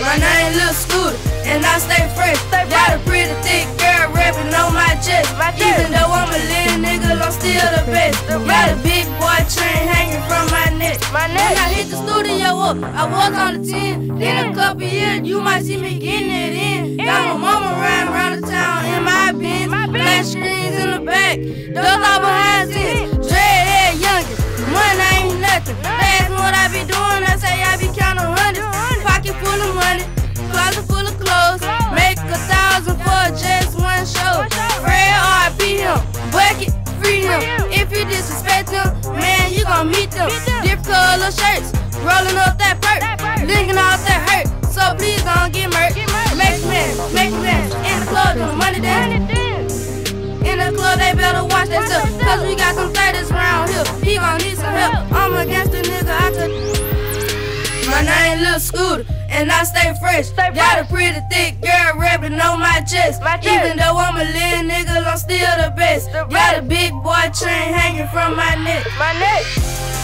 name Lil Scooter, and I stay fresh. Got a pretty thick girl rapping on my chest. My Even though I'm a little nigga, I'm still the best. Got a big boy chain hanging from my neck. When I hit the studio up, I was on the 10. Then a couple years, you might see me getting it in. Got my mama riding around the town in my Benz. Flash screens in the back, those all behind Color shirts, rolling up that perk, linking off that hurt. So please don't get murked. Make man, make man, in the club, the money dance. In the club, they better watch that stuff. Cause we got some fighters around here. He gon' need some help. I'm against the nigga, I could. My name Lil Scooter, and I stay fresh. Got a pretty thick girl rapping on my chest. Even though I'm a little nigga, I'm still the best. Got a big boy chain hanging from my neck. My neck.